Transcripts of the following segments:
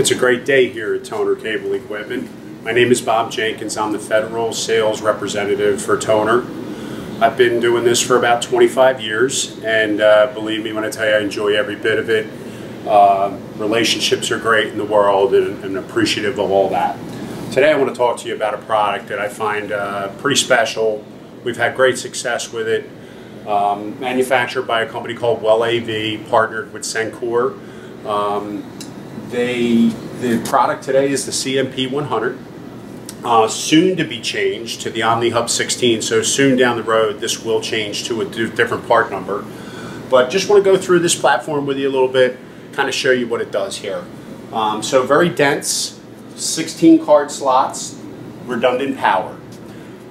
It's a great day here at Toner Cable Equipment. My name is Bob Jenkins. I'm the federal sales representative for Toner. I've been doing this for about 25 years, and uh, believe me when I tell you I enjoy every bit of it. Uh, relationships are great in the world, and I'm appreciative of all that. Today I want to talk to you about a product that I find uh, pretty special. We've had great success with it. Um, manufactured by a company called WellAv, partnered with Sencore. Um, they, the product today is the CMP 100. Uh, soon to be changed to the OmniHub 16, so soon down the road this will change to a different part number. But just want to go through this platform with you a little bit, kind of show you what it does here. Um, so very dense, 16 card slots, redundant power.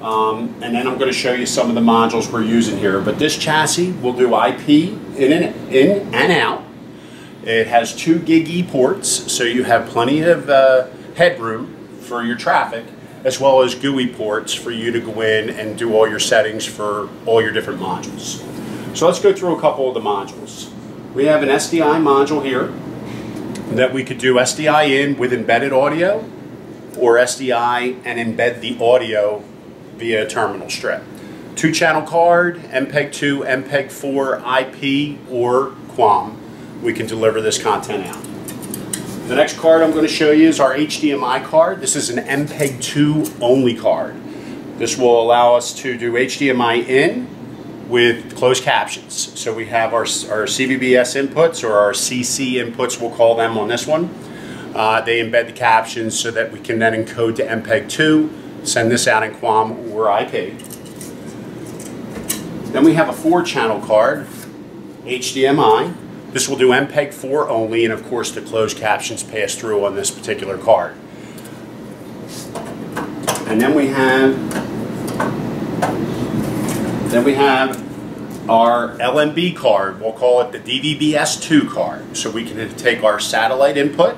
Um, and then I'm going to show you some of the modules we're using here. But this chassis will do IP in and, in and out. It has two gig E ports, so you have plenty of uh, headroom for your traffic, as well as GUI ports for you to go in and do all your settings for all your different modules. So let's go through a couple of the modules. We have an SDI module here that we could do SDI in with embedded audio or SDI and embed the audio via terminal strip. Two channel card, MPEG-2, MPEG-4, IP, or QAM. We can deliver this content out. The next card I'm going to show you is our HDMI card. This is an MPEG-2 only card. This will allow us to do HDMI in with closed captions. So we have our, our CVBS inputs or our CC inputs, we'll call them on this one. Uh, they embed the captions so that we can then encode to MPEG-2 send this out in QAM or IP. Then we have a four channel card, HDMI. This will do MPEG-4 only, and of course the closed captions pass through on this particular card. And then we have, then we have our LNB card. We'll call it the DVB-S2 card. So we can take our satellite input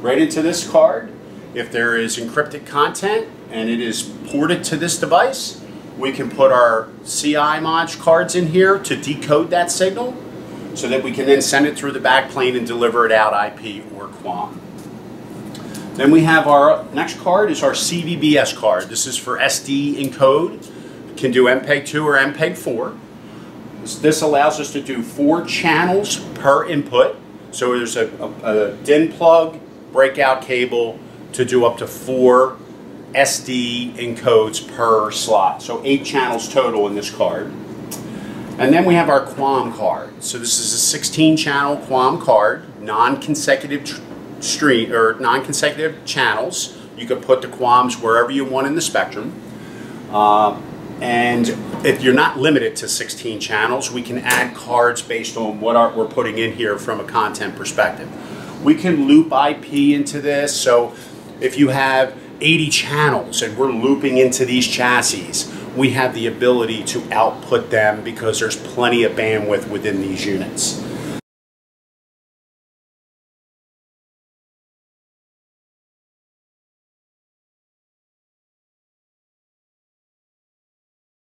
right into this card. If there is encrypted content, and it is ported to this device, we can put our CI mod cards in here to decode that signal so that we can then send it through the backplane and deliver it out IP or QAM. Then we have our next card is our CVBS card. This is for SD encode. Can do MPEG-2 or MPEG-4. This allows us to do four channels per input. So there's a, a, a DIN plug, breakout cable to do up to four SD encodes per slot. So eight channels total in this card. And then we have our QAM card. So this is a 16 channel QAM card, non-consecutive stream or non-consecutive channels. You could put the QAMs wherever you want in the spectrum. Uh, and if you're not limited to 16 channels, we can add cards based on what we're putting in here from a content perspective. We can loop IP into this. So if you have 80 channels and we're looping into these chassis, we have the ability to output them because there's plenty of bandwidth within these units.